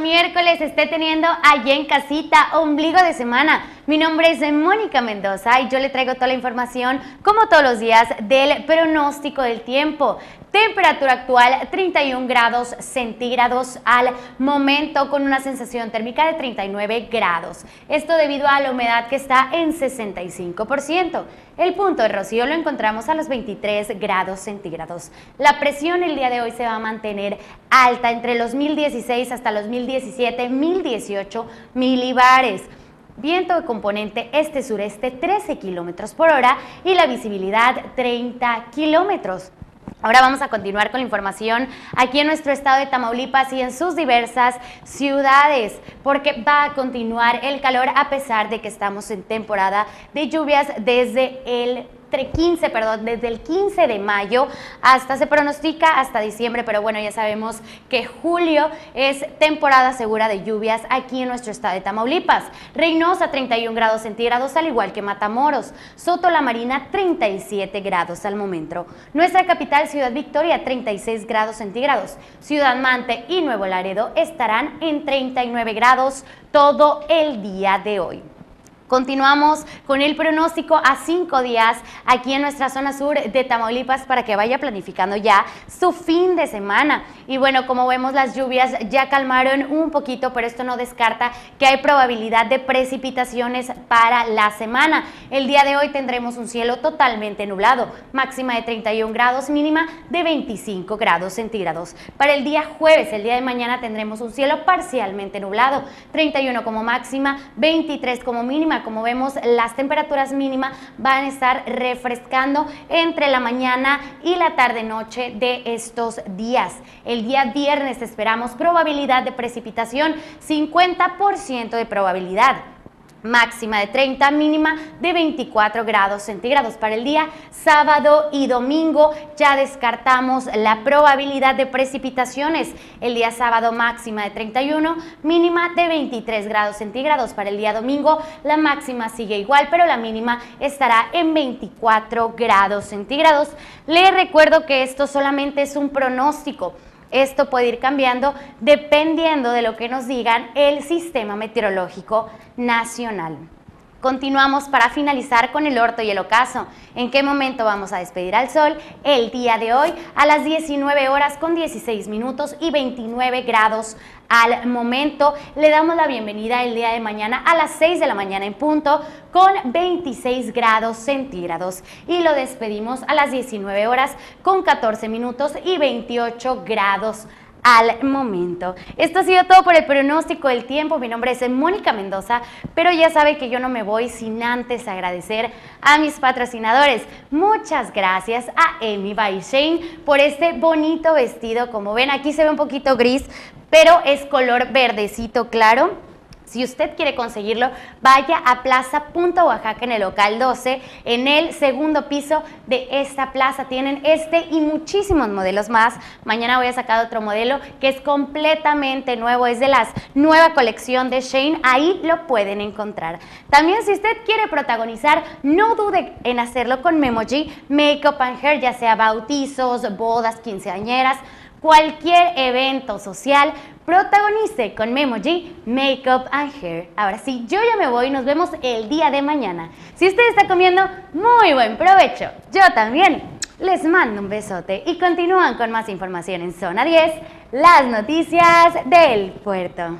miércoles esté teniendo allá en casita, ombligo de semana. Mi nombre es Mónica Mendoza y yo le traigo toda la información, como todos los días, del pronóstico del tiempo. Temperatura actual 31 grados centígrados al momento con una sensación térmica de 39 grados. Esto debido a la humedad que está en 65%. El punto de rocío lo encontramos a los 23 grados centígrados. La presión el día de hoy se va a mantener alta entre los 1016 hasta los 1017, 1018 milibares viento de componente este-sureste 13 kilómetros por hora y la visibilidad 30 kilómetros. Ahora vamos a continuar con la información aquí en nuestro estado de Tamaulipas y en sus diversas ciudades, porque va a continuar el calor a pesar de que estamos en temporada de lluvias desde el 15, perdón, desde el 15 de mayo hasta, se pronostica hasta diciembre, pero bueno, ya sabemos que julio es temporada segura de lluvias aquí en nuestro estado de Tamaulipas. Reynosa 31 grados centígrados, al igual que Matamoros. Soto La Marina 37 grados al momento. Nuestra capital, Ciudad Victoria, 36 grados centígrados. Ciudad Mante y Nuevo Laredo estarán en 39 grados todo el día de hoy. Continuamos con el pronóstico a cinco días aquí en nuestra zona sur de Tamaulipas para que vaya planificando ya su fin de semana. Y bueno, como vemos las lluvias ya calmaron un poquito, pero esto no descarta que hay probabilidad de precipitaciones para la semana. El día de hoy tendremos un cielo totalmente nublado, máxima de 31 grados, mínima de 25 grados centígrados. Para el día jueves, el día de mañana tendremos un cielo parcialmente nublado, 31 como máxima, 23 como mínima como vemos, las temperaturas mínimas van a estar refrescando entre la mañana y la tarde-noche de estos días. El día viernes esperamos probabilidad de precipitación, 50% de probabilidad máxima de 30, mínima de 24 grados centígrados. Para el día sábado y domingo ya descartamos la probabilidad de precipitaciones. El día sábado máxima de 31, mínima de 23 grados centígrados. Para el día domingo la máxima sigue igual, pero la mínima estará en 24 grados centígrados. Les recuerdo que esto solamente es un pronóstico. Esto puede ir cambiando dependiendo de lo que nos digan el Sistema Meteorológico Nacional. Continuamos para finalizar con el orto y el ocaso. ¿En qué momento vamos a despedir al sol? El día de hoy a las 19 horas con 16 minutos y 29 grados al momento. Le damos la bienvenida el día de mañana a las 6 de la mañana en punto con 26 grados centígrados y lo despedimos a las 19 horas con 14 minutos y 28 grados al momento. Esto ha sido todo por el pronóstico del tiempo. Mi nombre es Mónica Mendoza, pero ya sabe que yo no me voy sin antes agradecer a mis patrocinadores. Muchas gracias a Amy by Shane por este bonito vestido. Como ven, aquí se ve un poquito gris, pero es color verdecito claro si usted quiere conseguirlo, vaya a Plaza Punta Oaxaca en el local 12, en el segundo piso de esta plaza. Tienen este y muchísimos modelos más. Mañana voy a sacar otro modelo que es completamente nuevo, es de la nueva colección de Shane. Ahí lo pueden encontrar. También si usted quiere protagonizar, no dude en hacerlo con Memoji Makeup and Hair, ya sea bautizos, bodas, quinceañeras, cualquier evento social, protagonice con Memoji Makeup and Hair. Ahora sí, yo ya me voy, nos vemos el día de mañana. Si usted está comiendo, muy buen provecho. Yo también. Les mando un besote y continúan con más información en Zona 10, las noticias del puerto.